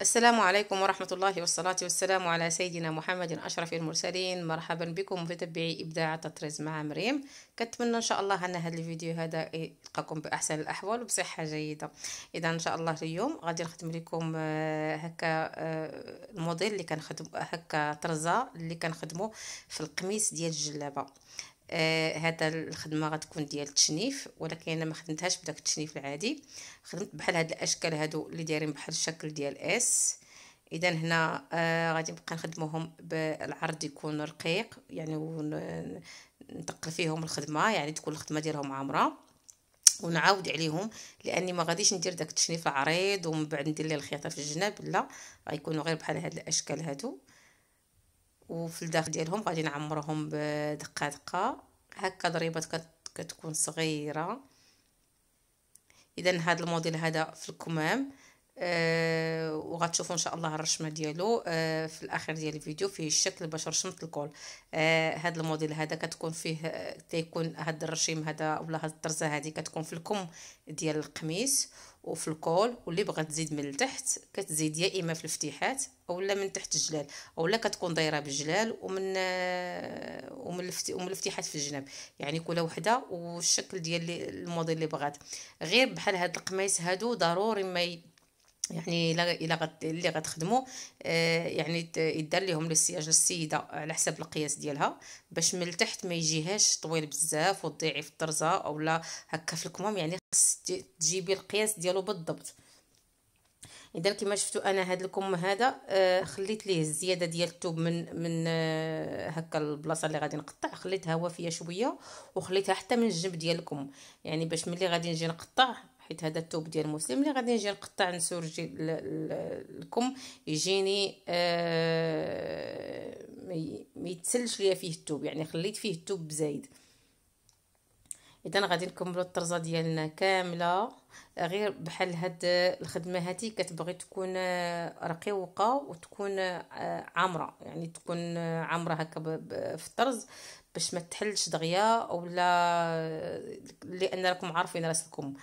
السلام عليكم ورحمة الله والصلاة والسلام على سيدنا محمد أشرف المرسلين. مرحبا بكم متتبعي إبداع تطريز مع مريم. كنتمنى إن شاء الله أن هذا الفيديو هذا يلقاكم بأحسن الأحوال وبصحة جيدة. إذا إن شاء الله اليوم غادي نخدم لكم آه، هكا آه، الموديل اللي كنخدم هكا طرزة اللي كنخدمو في القميص ديال الجلابة. آه هذا الخدمة غتكون ديال التشنيف ولكن أنا ما خدمتهاش بداك التشنيف العادي. خدمت بحال هاد الأشكال هادو اللي دايرين بحال الشكل ديال S إذا هنا آه غادي نبقى نخدموهم بالعرض يكون رقيق يعني نتقل فيهم الخدمة يعني تكون الخدمة ديالهم عامرة. ونعاود عليهم لأني ما غاديش ندير داك التشنيف العريض ومن بعد ندير ليه الخياطة في الجناب لا. غيكونوا غير بحال هاد الأشكال هادو. وفي الداخل ديالهم غادي نعمرهم بدقه دقه هكا ضريبات كتكون صغيرة. اذا هذا الموديل هذا في الكمام. آه وغتشوفوا إن شاء الله الرشمة ديالو آه في الأخير ديال الفيديو فيه الشكل باش رشمت الكول آه هذا الموديل هذا كتكون فيه تيكون هذا الرشيم هذا ولا هذه الطرزة هذه كتكون في الكم ديال القميص وفي الكول واللي بغات تزيد من التحت كتزيد يا إما في الفتيحات أولا من تحت الجلال أولا كتكون دايرة بالجلال ومن ومن. ومن الفتيحات في الجناب يعني كل وحدة والشكل ديال الموديل اللي بغات غير بحال هاد القميص هادو ضروري ما. يعني إلا غت اللي غتخدموا آه يعني يدار لهم للسياج للسيدة على حسب القياس ديالها باش من التحت ما يجيهاش طويل بزاف وتضيعي في الطرزة أولا هكا في الكمام يعني خص تجيبي القياس ديالو بالضبط. إذا كما شفتوا أنا هذا الكم هذا آه خليت ليه الزيادة ديال الثوب من من آه هكا البلاصة اللي غادي نقطع خليتها وافية شوية وخليتها حتى من الجنب ديال الكم يعني باش ملي غادي نجي نقطع حيت هذا الثوب ديال مسلم اللي غادي نجي نقطع نسورجي الكم يجيني آه ما يتسلش ليا فيه الثوب يعني خليت فيه الثوب بزايد. إذا غادي نكملوا الطرزة ديالنا كاملة. غير بحال هاد الخدمة هذه كتبغي تكون رقيقة وتكون عامرة. يعني تكون عامرة هكا في الطرز باش ما تحلش دغيا اولا لأن راكم عارفين راسكم.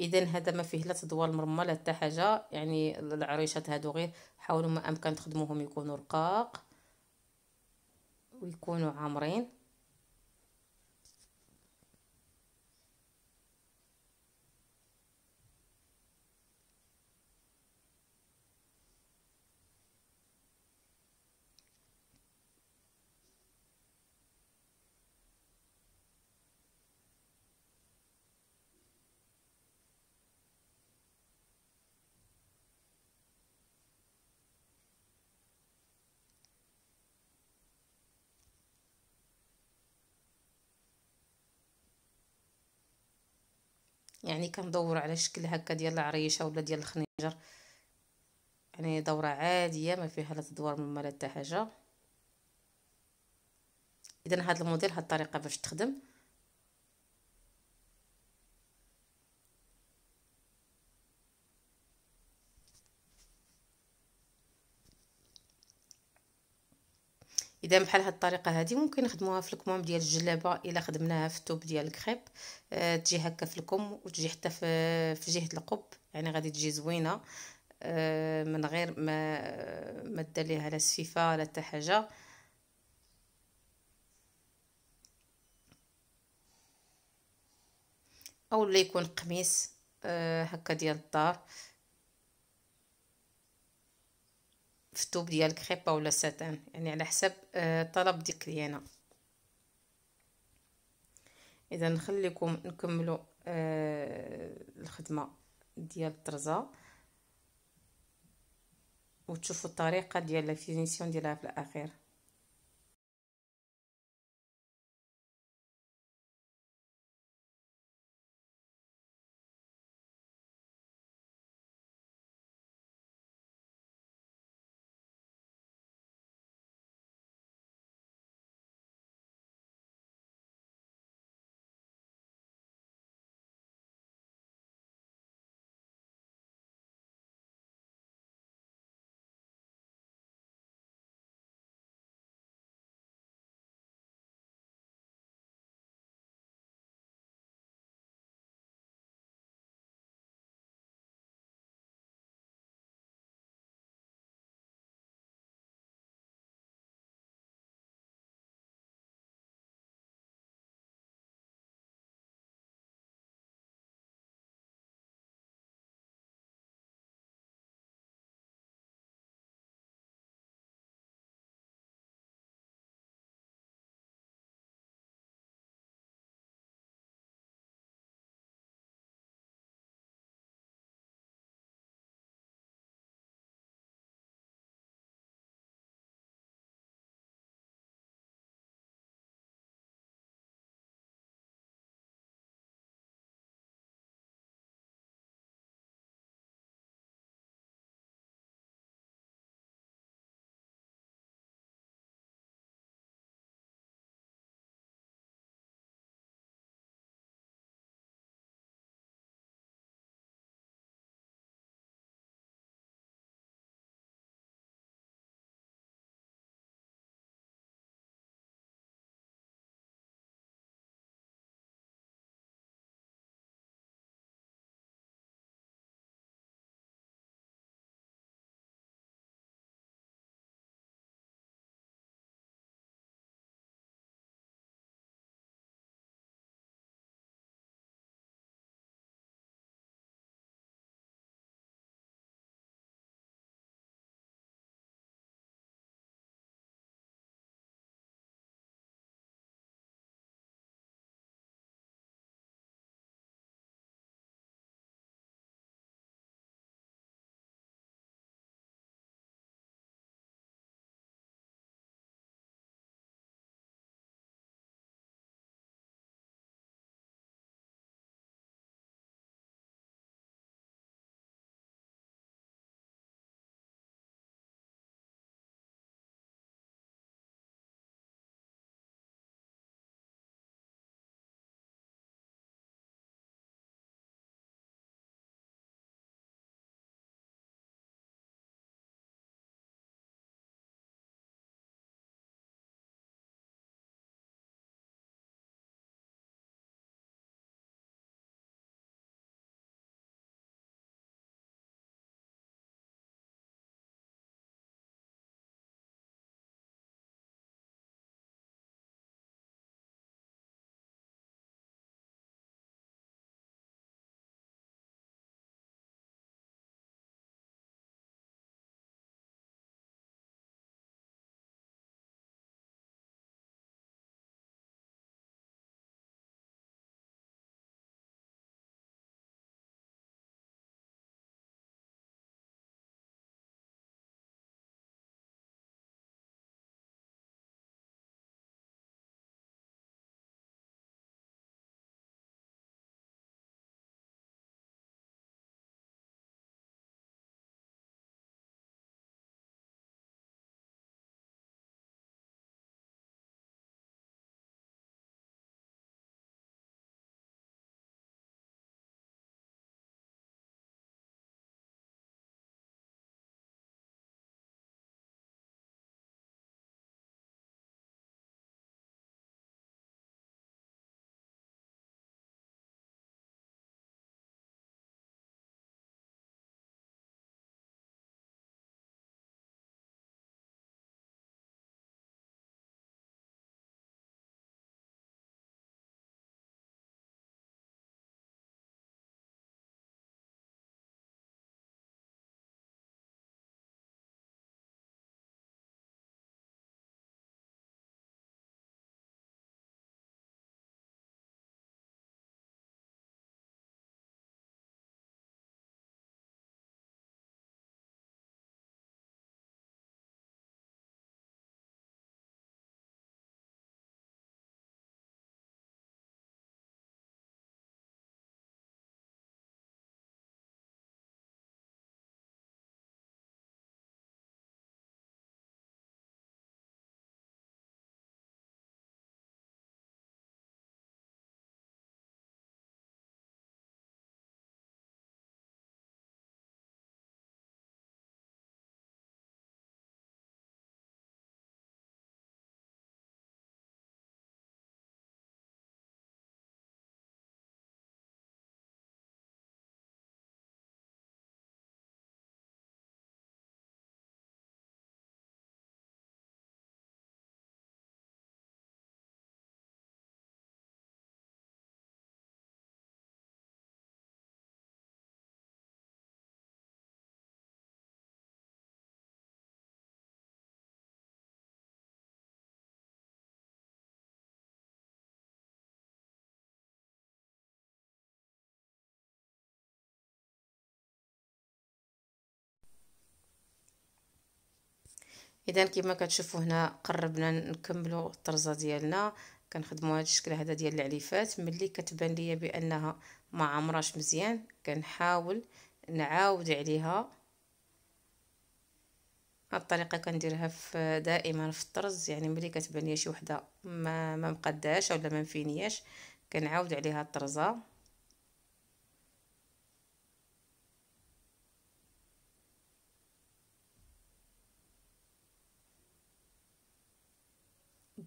اذا هذا ما فيه لا تدوار المرمى لا حتى حاجة. يعني العريشات هادو غير حاولوا ما أمكن تخدموهم يكونوا رقاق ويكونوا عامرين. يعني كندور على شكل هكا ديال العريشة ولا ديال الخنيجر يعني دورة عادية ما فيها لا تدوار من مال حتى حاجة. اذا هذا الموديل هاد الطريقة باش تخدم. إذا بحال هاد الطريقة هذه ممكن نخدموها في الكمام ديال الجلابة إلا خدمناها في الثوب ديال الكريب آه تجي هكا في الكم وتجي حتى في في جهة القب. يعني غادي تجي زوينة. آه من غير ما ما دير ليها لا سفيفة لا حتى حاجة. أو اللي يكون قميص آه هكا ديال الدار. في الثوب ديال الكريبه ولا ساتان. يعني على حسب الطلب ديال الكليانه إذا نخليكم نكملوا الخدمة ديال الطرزة. وتشوفوا الطريقة ديال لا فينيسيون ديالها في الأخير. إذا كما كتشوفوا هنا قربنا نكملوا الطرزة ديالنا. كنخدموا هذا الشكل هذا ديال العليفات. ملي كتبان ليا بأنها ما عمراش مزيان كنحاول نعاود عليها. هاد الطريقة كنديرها في دائما في الطرز. يعني ملي كتبان ليا شي وحدة ما ما مقداش اولا ما مفينياش كنعاود عليها الطرزة.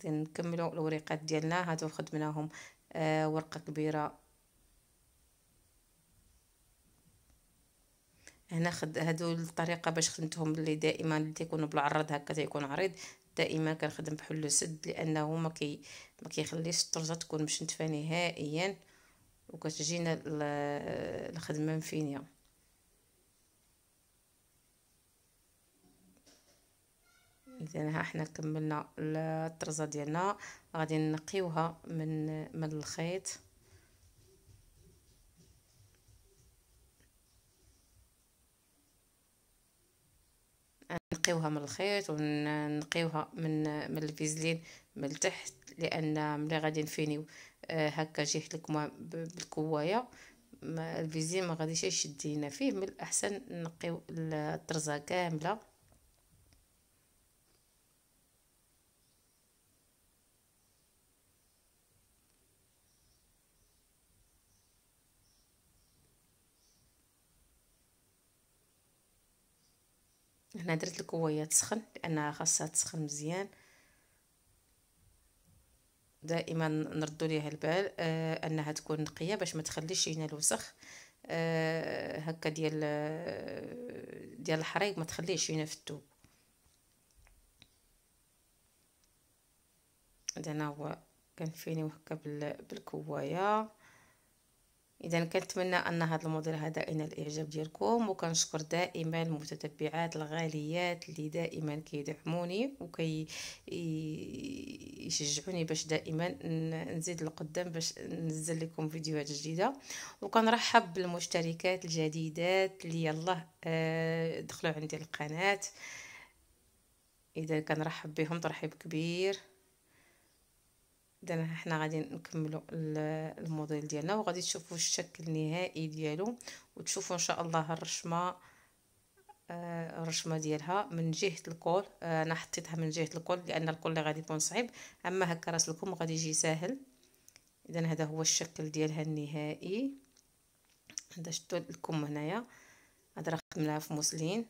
اذا نكملوا الوريقات ديالنا. هادو خدمناهم آه ورقة كبيرة. هنا خد هادو الطريقة باش خدمتهم اللي دائما اللي تيكونوا بالعرض هكا تيكون عريض. دائما كنخدم بحل سد لأنه ما كي ما كيخليش الطرزة تكون مشنتفه نهائيا. وكتجينا الخدمة مفينيه اذا ها حنا كملنا الطرزة ديالنا. غادي نقيوها من من الخيط. نقيوها من الخيط ونقيوها من من الفيزلين من التحت لأن ملي غادي نفينيو آه هكا جهه الكمام بالكوايه الفيزلين ما غاديش يشد لينا فيه من الأحسن نقيو الطرزة كاملة. هنا درت الكوية تسخن لانها خاصها تسخن مزيان. دائما نردوا ليها البال آه أنها تكون نقية باش ما تخليش لينا الوسخ. آه هكا ديال آه ديال الحريق ما تخليش لينا في الثوب هذا هو كنفينيو هكا بالكوايه إذا كنتمنى أن هذا الموديل هذا ينال الإعجاب ديالكم وكنشكر دائما المتتبعات الغاليات اللي دائما كيدعموني وكي يشجعوني باش دائما نزيد لقدام باش ننزل لكم فيديوهات جديدة. وكنرحب بالمشتركات الجديدات اللي يلاه آه، دخلوا عندي القناة. إذا كنرحب بهم ترحيب كبير. اذا حنا غادي نكملوا الموديل ديالنا وغادي تشوفوا الشكل النهائي ديالو وتشوفوا إن شاء الله الرشمة آه الرشمة ديالها من جهة ال col. آه أنا حطيتها من جهة ال col لأن ال col اللي غادي يكون صعيب. أما هكا رأس الكم غادي يجي ساهل. اذا هذا هو الشكل ديالها النهائي. هذا شفتوا الكم هنايا. هذا راه خدمناها في موسلين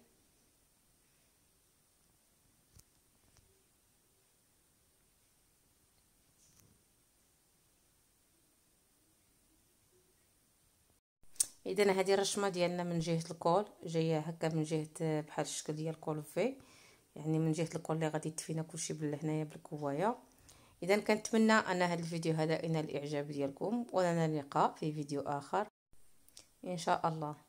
إذا هذه الرشمة ديالنا من جهة الكول جاية هكا من جهة بحال الشكل ديال الكول في. يعني من جهة الكول اللي غادي تفينا كلشي هنايا بالكوايه إذا كنتمنى أن هذا الفيديو هذا ينال الإعجاب ديالكم ولنا اللقاء في فيديو آخر. إن شاء الله.